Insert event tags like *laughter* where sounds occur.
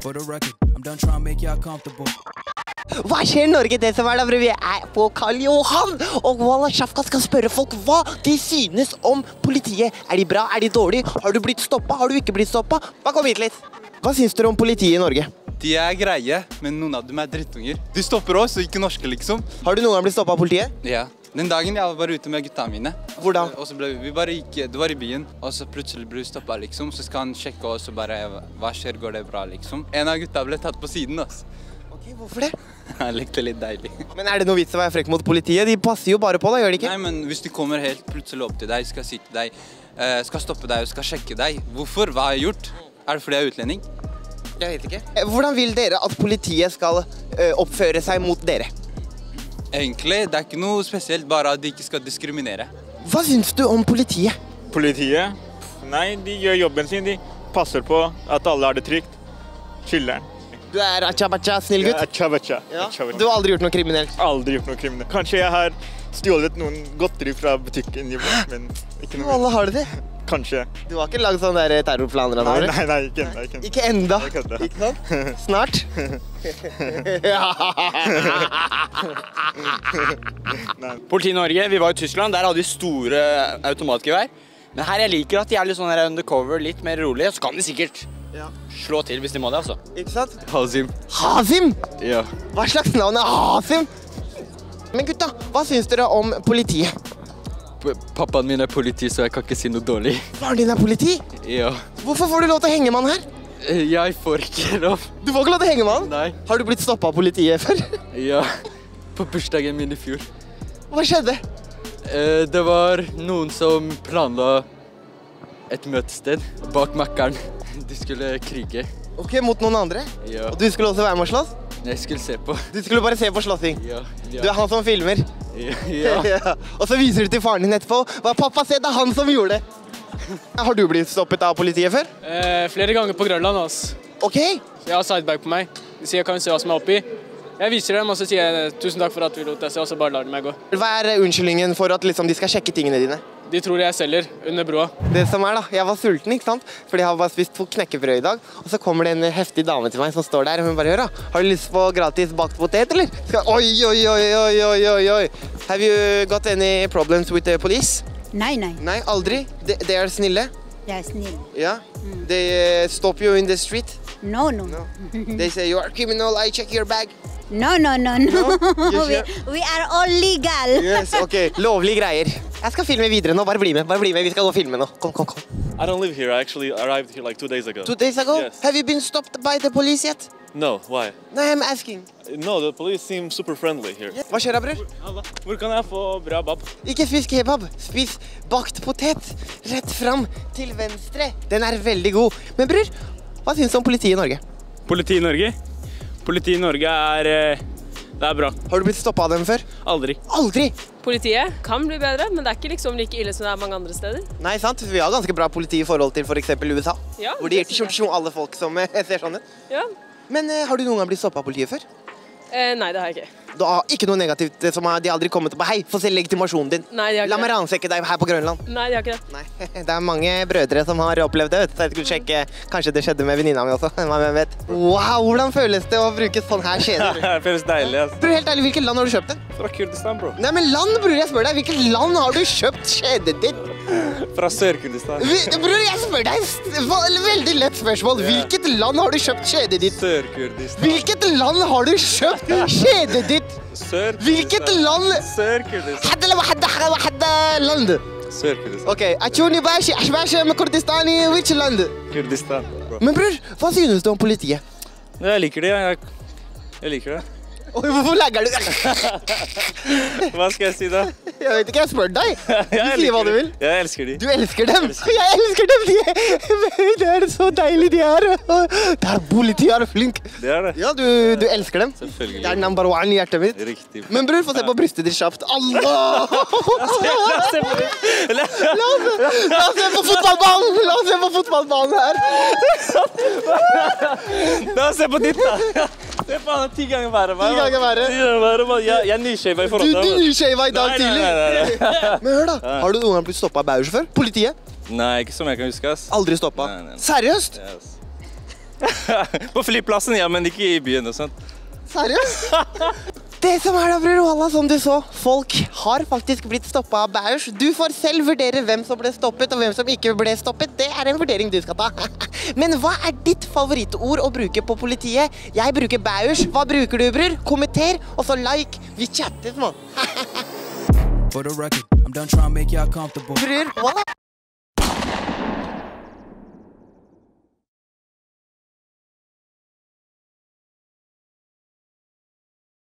For the record, I'm done trying to make y'all comfortable. Hva skjer i Norge? Det som er da, bror, Vi er på Karl Johan, og Walla Shafka skal spørre folk hva de synes om politiet. Er de bra? Er de dårlige? Har du blitt stoppa? Har du ikke blitt stoppa? Bare kom hit litt. Hva syns dere om politiet i Norge? De er greie, men noen av dem er drittunger. De stopper oss, og ikke norske, liksom. Har du noen gang blitt stoppa av politiet? Ja. Den dagen jeg var bare ute med gutta mine. Hvordan? Og så ble vi bare gikk, Det var i byen, og så plutselig ble vi stoppa, liksom. Så skal han sjekke oss og bare Hva skjer, går det bra, liksom? En av gutta ble tatt på siden, altså. Ok, Hvorfor det? *laughs* Han lekte litt deilig. Men er det noe vits å være frekk mot politiet? De passer jo bare på deg, gjør de ikke? Nei, men hvis de kommer helt plutselig opp til deg, skal si til deg eh, Skal stoppe deg og skal sjekke deg. Hvorfor? Hva har jeg gjort? Er det fordi jeg er utlending? Jeg vet ikke. Eh, Hvordan vil dere at politiet skal ø, oppføre seg mot dere? Egentlig, det er ikke noe spesielt, bare at de ikke skal diskriminere. Hva syns du om politiet? Politiet? Nei, de gjør jobben sin. De passer på at alle har det trygt. Chiller'n. Du er acha-bacha, snill gutt. Ja. Acha, bacha. Du har aldri gjort noe kriminelt. Aldri gjort noe kriminelt. Kanskje jeg har stjålet noen godteri fra butikken men ikke noe mer. Alle har det. *laughs* Kanskje. Du har ikke lagd sånne der terrorplaner? Nei, Nei, nei, nei, ikke ennå. Ikke ennå. Ikke enda. Jeg kødder. Ikke sant? *laughs* Snart. *laughs* Politiet i Norge, vi var i Tyskland, der hadde de store automatgevær. Men her jeg liker at de er litt sånn undercover, litt mer rolig, så kan de sikkert slå til hvis de må det, altså. Ikke sant? Hazim. Hazim! Ja. Hva slags navn er Hazim? Men gutta, hva syns dere om politiet? Pappaen min er politi, så jeg kan ikke si noe dårlig. Faren din er politi? Ja. Hvorfor får du lov til å henge med han her? Jeg får ikke lov. Du får ikke lov til å henge med han? Nei. Har du blitt stoppa av politiet før? *laughs* Ja. På bursdagen min i fjor. Hva skjedde? Eh, Det var noen som planla et møtested bak Mækkern. De skulle krige. Ok, Mot noen andre? Ja. Og du skulle også være med og slåss? Jeg skulle se på. Du skulle bare se på slåssing? Ja. Du er han som filmer? Ja. *laughs* ja. Og så viser du til faren din etterpå. Hva, pappa, se, det er han som gjorde det! Har du blitt stoppet av politiet før? Eh, flere ganger på Grønland. ass. Ok. Jeg har sidebag på meg. De sier jeg kan se hva som er oppi. Jeg viser dem og så sier jeg tusen takk for at vi lot deg se, og så bare lar de meg gå. Hva er unnskyldningen for at liksom, de skal sjekke tingene dine? De tror jeg selger under broa. Det som er da, Jeg var sulten, ikke sant? Fordi jeg har bare spist to knekkebrød i dag. Og så kommer det en heftig dame til meg som står der og hun bare hører. Har du lyst på gratis bakt potet, eller? Skal, oi, oi, oi, oi, oi, oi, oi. Have you got any problems with the police? Nei, nei. Nei, aldri. De, de er snille. De er snill. Ja. They uh, stop you in the street. No, no. No. They say you are criminal, I check your bag. No, no, no, no. you *laughs* we, we are all legal. Yes, ok. *laughs* Lovlige greier. Jeg skal filme videre nå. Bare bli med. bare bli med. Vi skal gå og filme nå. Kom, kom, kom. I don't live here. I actually arrived here like two days ago. Two days ago? Yes. Have you been stopped by the police yet? No, why? No, I'm asking. No, the police seem super friendly here. Hva skjer da, bror? Hvor kan jeg få bra bab? Ikke spis kebab. Spis bakt potet. Rett fram til venstre. Den er veldig god. Men bror, hva syns du om politiet i Norge? Politiet i Norge? Politiet i Norge er eh, Det er bra. Har du blitt stoppa av dem før? Aldri. Aldri! Politiet kan bli bedre, men det er ikke liksom like ille som det er mange andre steder. Nei, sant? Vi har ganske bra politi i forhold til f.eks. USA. Ja, hvor de det gir til alle folk som eh, ser sånn ut. Ja. Men eh, har du noen gang blitt stoppa av politiet før? Eh, nei, det har jeg ikke. Du har ikke noe negativt som har, de aldri kommet bare Hei, få se legitimasjonen din. Nei, de har La meg ransake deg her på Grønland. Nei, de har ikke det. Nei, *laughs* Det er mange brødre som har opplevd det. Så jeg skulle sjekke Kanskje det skjedde med venninna mi også. *laughs* Hvem vet. Wow, Hvordan føles det å bruke sånn her skjede? *laughs* Det føles deilig. ass. Bror, helt ærlig, Hvilket land har du kjøpt den? Fra Kurdistan, bro. Nei, men land, bror, jeg spør deg. Hvilket land har du kjøpt kjedet ditt? Fra Sør-Kurdistan. Bror, jeg spør deg et veldig lett spørsmål. Yeah. Hvilket land har du kjøpt kjedet ditt? Sør-Kurdistan. Hvilket land har du kjøpt kjedet ditt? Sør-Kurdistan. Sør-Kurdistan. Sør-Kurdistan. Ok, Kurdistan hvilket land? Kurdistan. Bro. Men bror, hva synes du om politiet? Jeg liker det. Jeg, jeg liker det. Oi, hvorfor legger du *laughs* Hva skal jeg si, da? Jeg vet ikke, jeg spør deg. *laughs* Du sier hva du vil. Jeg elsker de. Du elsker dem. Jeg elsker *laughs* dem. De, det er så deilig de er. Der politiet er flink. Det er det. Ja, du, du elsker dem. Selvfølgelig. Det er number one i hjertet mitt. Riktig. Men bror, få se på brystet ditt kjapt. Allah! La oss se på. La oss se på fotballbanen! La oss se på fotballbanen her. La oss se på ditt, da. Han er ti ganger verre. Ti ganger verre. Ti ganger verre. Jeg, jeg er nyshava i Du forhold til Du nyshava i dag tidlig. nei, nei, nei, nei. *laughs* Men hør, da. Har du noen gang blitt stoppa av Bauer før? Politiet? Nei, ikke som jeg kan huske. ass. Aldri stoppa. Seriøst? Yes. *laughs* På flyplassen, ja, men ikke i byen og sånt. Seriøst? *laughs* Det som er da, bror Walla, som du så, folk har faktisk blitt stoppa av Bausch. Du får selv vurdere hvem som ble stoppet og hvem som ikke ble stoppet. Det er en vurdering du skal ta. *laughs* Men hva er ditt favorittord å bruke på politiet? Jeg bruker Bausch. Hva bruker du, bror? Kommenter, og så like. Vi chattes, *laughs* mann. Bror, Walla.